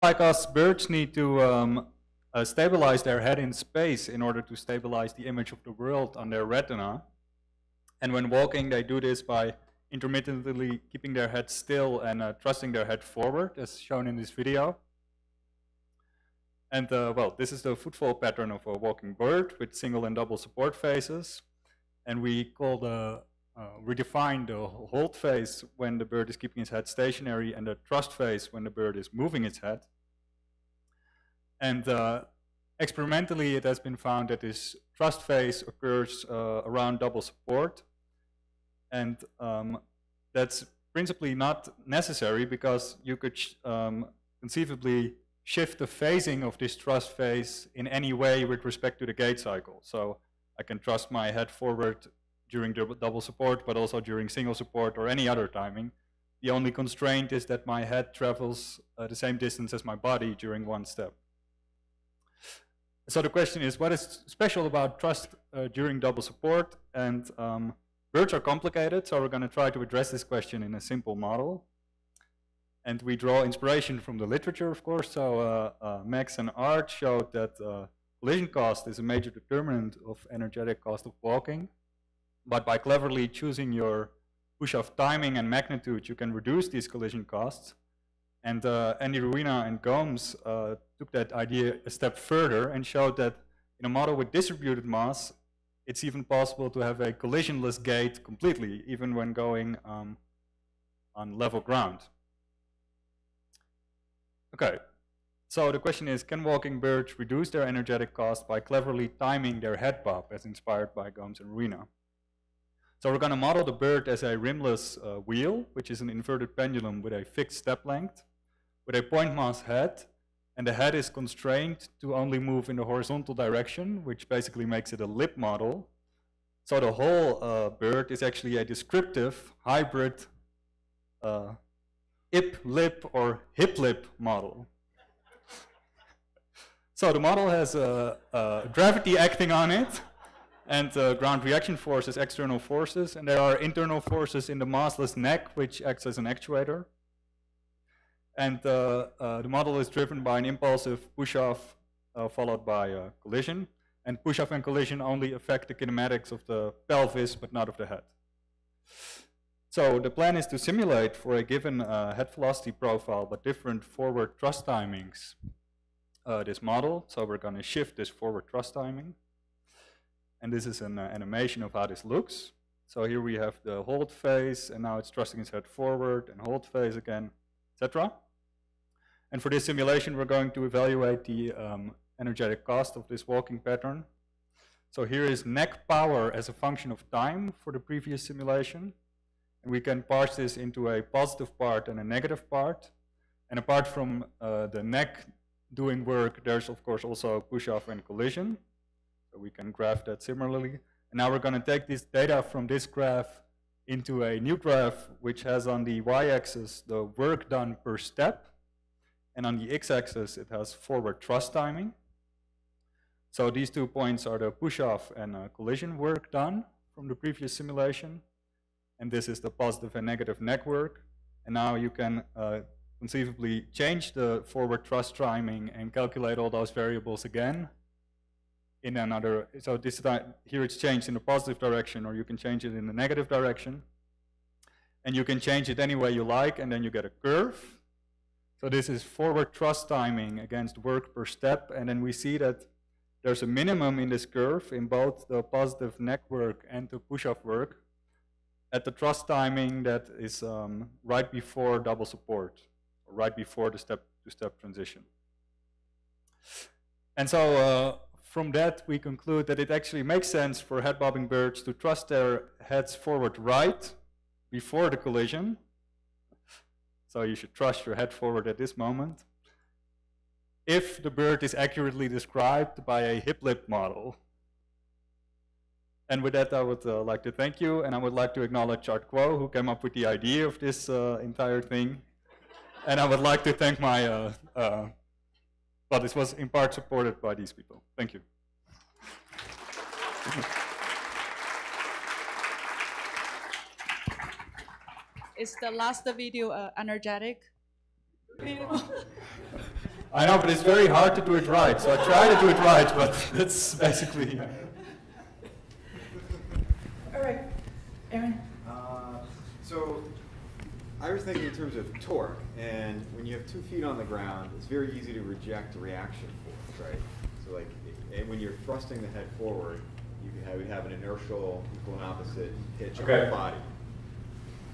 Like us, birds need to um, uh, stabilize their head in space in order to stabilize the image of the world on their retina. And when walking, they do this by intermittently keeping their head still and uh, thrusting their head forward, as shown in this video. And uh, well, this is the footfall pattern of a walking bird with single and double support phases. And we call the, redefine the hold phase when the bird is keeping its head stationary and the thrust phase when the bird is moving its head. And uh, experimentally, it has been found that this thrust phase occurs uh, around double support. And um, that's principally not necessary because you could um, conceivably shift the phasing of this thrust phase in any way with respect to the gait cycle. So I can thrust my head forward during double support, but also during single support or any other timing. The only constraint is that my head travels uh, the same distance as my body during one step. So the question is, what is special about trust uh, during double support? And um, birds are complicated, so we're going to try to address this question in a simple model. And we draw inspiration from the literature, of course. So uh, uh, Max and Art showed that uh, collision cost is a major determinant of energetic cost of walking. But by cleverly choosing your push-off timing and magnitude, you can reduce these collision costs. And uh, Andy Ruina and Gomes uh, took that idea a step further and showed that in a model with distributed mass, it's even possible to have a collisionless gait completely, even when going um, on level ground. Okay, so the question is, can walking birds reduce their energetic cost by cleverly timing their head bob as inspired by Gomes and Ruina? So we're going to model the bird as a rimless uh, wheel, which is an inverted pendulum with a fixed step length, with a point mass head, and the head is constrained to only move in the horizontal direction, which basically makes it a lip model. So the whole uh, bird is actually a descriptive hybrid uh, ip lip or hip lip model. so the model has a, a, gravity acting on it and the ground reaction forces, external forces, and there are internal forces in the massless neck which acts as an actuator. And uh, uh, the model is driven by an impulsive push-off uh, followed by a collision. And push-off and collision only affect the kinematics of the pelvis but not of the head. So the plan is to simulate for a given uh, head velocity profile but different forward thrust timings uh, this model. So we're going to shift this forward thrust timing. And this is an uh, animation of how this looks. So here we have the hold phase, and now it's thrusting its head forward, and hold phase again, etc. And for this simulation, we're going to evaluate the um, energetic cost of this walking pattern. So here is neck power as a function of time for the previous simulation. And we can parse this into a positive part and a negative part. And apart from uh, the neck doing work, there's of course also push-off and collision. So we can graph that similarly. And now we're going to take this data from this graph into a new graph, which has on the y-axis the work done per step. And on the x-axis, it has forward thrust timing. So these two points are the push-off and uh, collision work done from the previous simulation and this is the positive and negative neck work. And now you can uh, conceivably change the forward thrust timing and calculate all those variables again in another, so this time here it's changed in the positive direction or you can change it in the negative direction. And you can change it any way you like and then you get a curve. So this is forward thrust timing against work per step and then we see that there's a minimum in this curve in both the positive neck work and the push-off work at the thrust timing that is um, right before double support, or right before the step-to-step -step transition. And so uh, from that we conclude that it actually makes sense for head bobbing birds to thrust their heads forward right before the collision. So you should thrust your head forward at this moment. If the bird is accurately described by a hip lip model, and with that, I would uh, like to thank you, and I would like to acknowledge Art Kuo, who came up with the idea of this uh, entire thing. And I would like to thank my, uh, well, this was in part supported by these people. Thank you. Is the last video uh, energetic? I know, but it's very hard to do it right. So I try to do it right, but that's basically. All right, Aaron. I was thinking in terms of torque, and when you have two feet on the ground, it's very easy to reject reaction force, right? So like, and when you're thrusting the head forward, you could have, have an inertial equal and opposite pitch Okay. on the body.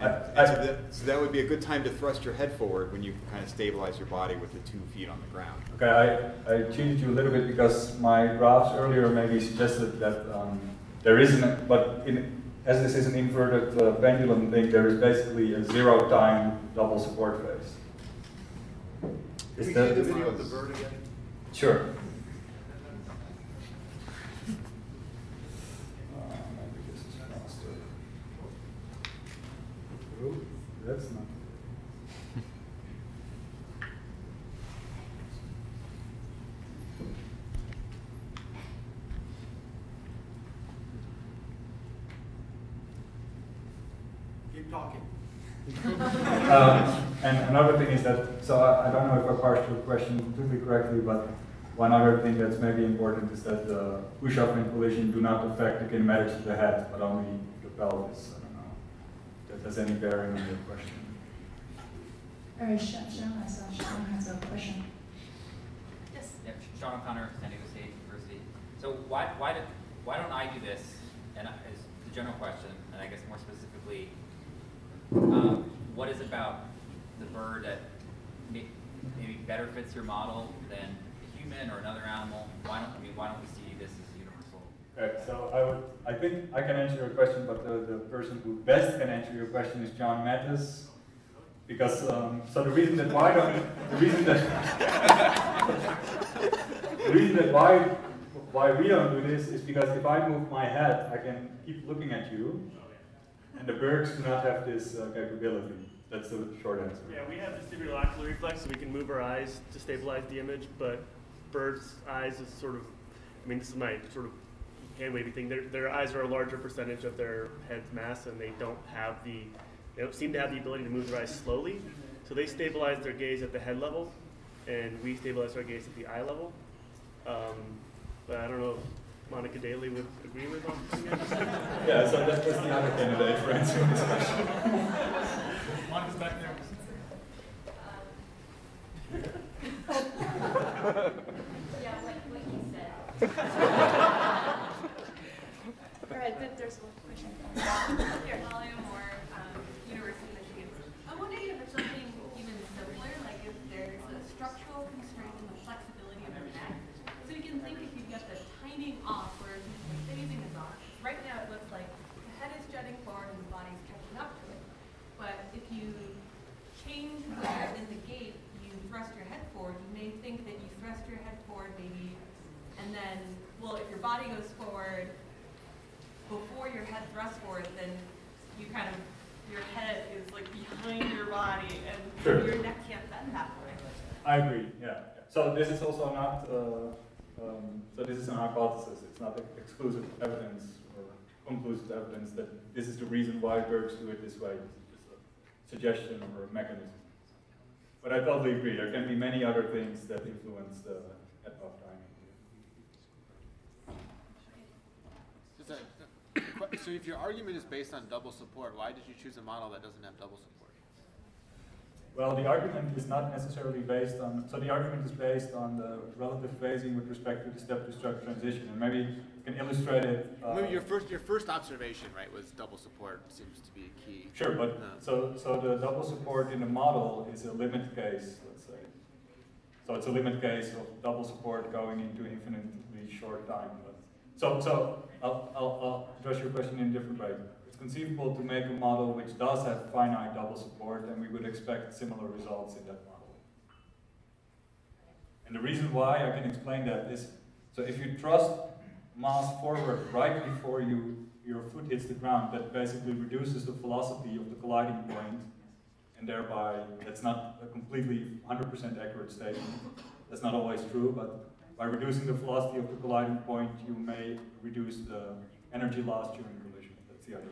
And, I- and so, that, so that would be a good time to thrust your head forward when you kind of stabilize your body with the two feet on the ground. Okay, I, I cheated you a little bit because my graphs earlier maybe suggested that um, there isn't, but in, as this is an inverted uh, pendulum thing, there is basically a zero time double support phase. Is Can we that- see the video of the bird again? Sure. Uh, maybe this is faster. Oh, that's not. Keep talking. Um, and another thing is that, so I, I don't know if I parsed your question completely correctly, but one other thing that's maybe important is that the push-up and collision do not affect the kinematics of the head, but only the pelvis. I don't know if that has any bearing on your question. All right, Shawn, Shawn has a, Shawn has a question. Yes. Yep, Shawn O'Connor, San Diego State University. So why, why, did, why don't I do this? And I- is the general question, and I guess more specifically, um, what is about the bird that may, maybe better fits your model than a human or another animal? Why don't, I mean, why don't we see this as universal? Okay, so I would, I think I can answer your question, but the, the person who best can answer your question is John Mattis. Because, um, so the reason that why don't, the reason that, the reason that why, why we don't do this is because if I move my head, I can keep looking at you, and the birds do not have this uh, capability. That's the short answer. Yeah, we have vestibular ocular reflex, so we can move our eyes to stabilize the image, but birds' eyes is sort of, I mean, this is my sort of hand wavy thing. Their, their eyes are a larger percentage of their head's mass, and they don't have the, they don't seem to have the ability to move their eyes slowly. So they stabilize their gaze at the head level, and we stabilize our gaze at the eye level. Um, but I don't know Monica Daley would agree with on Yeah, so that was the other candidate for answering this question. Monica's back there. Yeah, what, what you said. All right, there- there's one question. Here, Holly Moore, um, University of Michigan. I'm wondering if it's something even simpler, like if there's a structural constraint in the flexibility of the neck. So you can think if you've got the timing off where the phasing is off. Right now, it looks like the head is jutting forward and the body's catching up to it. But if you change where in the gait you thrust your head forward, you may think that you thrust your head forward maybe, and then, well, if your body goes forward before your head thrusts forward, then you kind of, your head is like behind your body and Sure. your neck can't bend that way. I agree, yeah. So this is also not, uh, um, so this is an hypothesis, it's not exclusive evidence or conclusive evidence that this is the reason why birds do it this way. It's just a suggestion or a mechanism. But I totally agree, there can be many other things that influence the head off timing. Just a- que- So if your argument is based on double support, why did you choose a model that doesn't have double support? Well, the argument is not necessarily based on, so the argument is based on the relative phasing with respect to the step-to-step transition. And maybe you can illustrate it. uh, Maybe your first, your first observation, right, was double support seems to be a key. Sure, but, No. so, so the double support in the model is a limit case, let's say. So it's a limit case of double support going into infinitely short time. But So, so, I'll, I'll, I'll address your question in a different way. Conceivable to make a model which does have finite double support, and we would expect similar results in that model. And the reason why I can explain that is, so if you thrust mass forward right before you, your foot hits the ground, that basically reduces the velocity of the colliding point, and thereby, that's not a completely 100% accurate statement. That's not always true, but by reducing the velocity of the colliding point, you may reduce the energy loss during collision. That's the idea.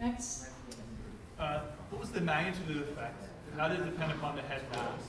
Next. Uh, what was the magnitude of the effect? How did it depend upon the head mass?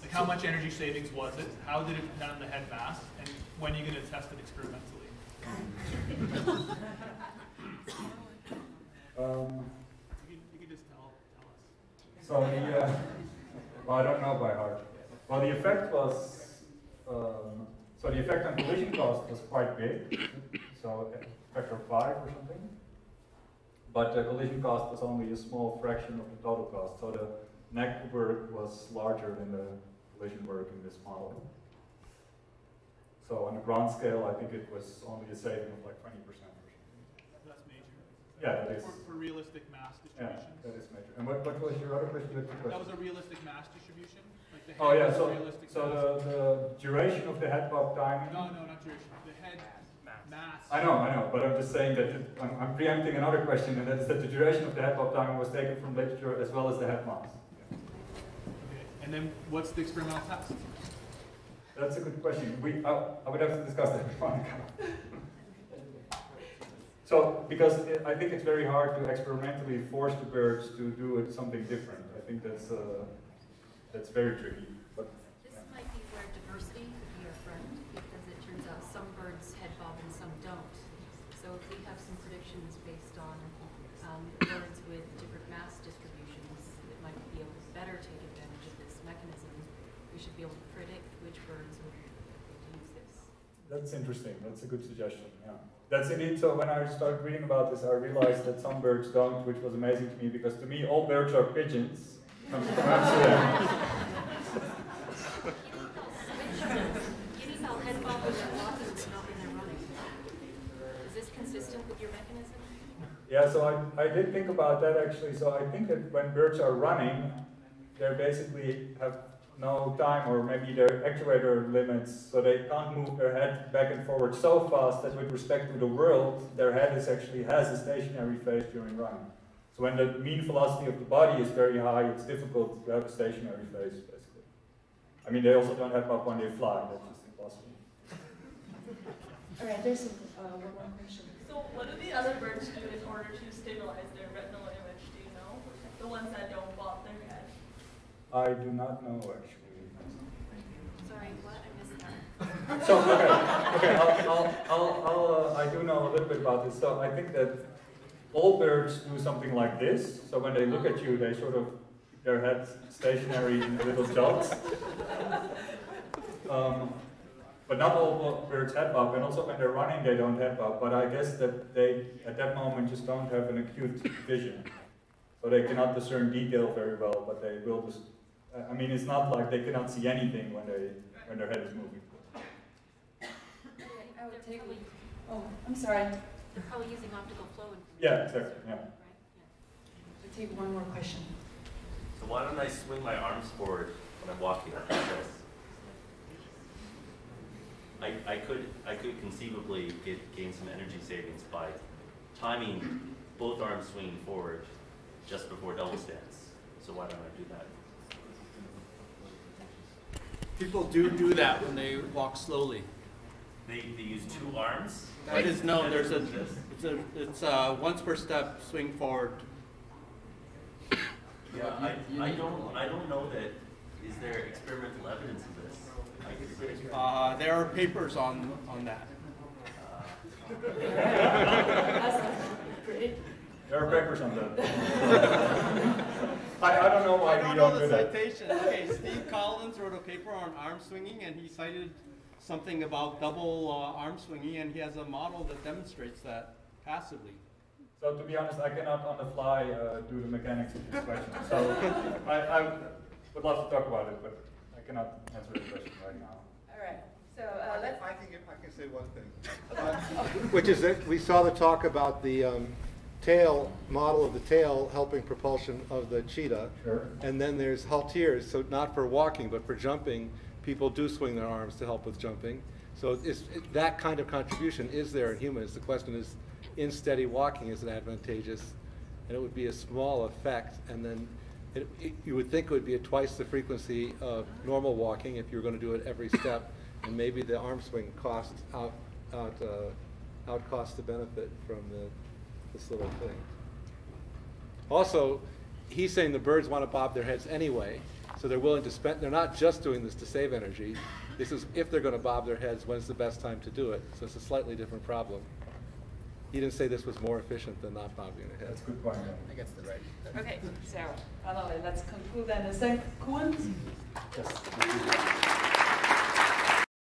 Like how much energy savings was it? How did it depend on the head mass? And when are you going to test it experimentally? Um, You can, you can just tell, tell us. So the, uh, well, I don't know by heart. Well, the effect was, um, so the effect on collision cost was quite big, so a factor of five or something. But the collision cost was only a small fraction of the total cost, so the neck work was larger than the collision work in this model. So on the ground scale, I think it was only a saving of like twenty percent or something. That's major. Yeah, that is. For, for realistic mass Yeah, distributions. that is major. And what, what was your other question? That was a realistic mass distribution? Like the Oh, head yeah, was a so, so the, the duration of the head bob timing. No, no, not duration. The head mass. I know, I know, but I'm just saying that I'm, I'm preempting another question, and that's that the duration of the head bob timing was taken from literature as well as the head mass. Okay. And then what's the experimental test? That's a good question. We, I, I would have to discuss that with Monica. So, because it, I think it's very hard to experimentally force the birds to do it something different. I think that's, uh, that's very tricky. But This might be where diversity could be our friend, because it turns out some birds head bob and some don't. So if we have some predictions based on um, birds with different mass distributions that might be able to better take advantage of this mechanism, we should be able to predict which birds would use this. That's interesting. That's a good suggestion. Yeah. That's indeed. So when I started reading about this, I realized that some birds don't, which was amazing to me because to me all birds are pigeons. from Amsterdam. Guinea fowl head bob when they're walking, but not when they're running. Is this consistent with your mechanism? yeah. So I, I did think about that actually. So I think that when birds are running, they basically have no time or maybe their actuator limits, so they can't move their head back and forward so fast that with respect to the world, their head is actually has a stationary phase during running. So when the mean velocity of the body is very high, it's difficult to have a stationary phase, basically. I mean, they also don't have up when they fly, that's just impossible. All right, there's uh, one more question. So what do the other birds do in order to stabilize their retinal image, do you know? The ones that don't bob their head? I do not know, actually. Sorry, what? I missed that. So, okay, okay, I'll, I'll, I'll, I'll, uh, I do know a little bit about this. So I think that all birds do something like this. So when they look at you, they sort of, their head stationary in little jogs. Um, but not all birds head bob, and also when they're running, they don't head bob. But I guess that they, at that moment, just don't have an acute vision. So they cannot discern detail very well, but they will just, I mean, it's not like they cannot see anything when they, when their head is moving. I would take. Oh, I'm sorry. They're probably using optical flow information. Yeah, exactly, yeah. Right? Yeah. We'll take one more question. So why don't I swing my arms forward when I'm walking like this? I, I could, I could conceivably get, gain some energy savings by timing both arms swinging forward just before double stance. So why don't I do that? People do do that when they walk slowly. They, they use two arms? That is known, That there's a, it's a, it's a once per step swing forward. Yeah, I, I don't, I don't know that, is there experimental evidence of this? Uh, there are papers on, on that. There are papers on that. I, I don't know why I we don't don't know do the that. citation. Okay, Steve Collins wrote a paper on arm swinging, and he cited something about double uh, arm swinging, and he has a model that demonstrates that passively. So to be honest, I cannot on the fly uh, do the mechanics of this question. So I, I would love to talk about it, but I cannot answer the question right now. All right, so uh, let's, I can, get- I can say one thing. Which is that we saw the talk about the um, tail, model of the tail helping propulsion of the cheetah. Sure. And then there's halteres, so not for walking, but for jumping, people do swing their arms to help with jumping. So it's, it- that kind of contribution is there in humans. The question is, in steady walking, is it advantageous? And it would be a small effect, and then it, it- you would think it would be at twice the frequency of normal walking if you were gonna do it every step. And maybe the arm swing cost out, out, uh, outcost the benefit from the, this little thing. Also, he's saying the birds want to bob their heads anyway, So they're willing to spend, they're not just doing this to save energy. This is if they're gonna bob their heads, when's the best time to do it? So it's a slightly different problem. He didn't say this was more efficient than not bobbing their heads. That's a good point. I guess the right. Okay, so, finally, let's conclude then. Is that Koen? Yes.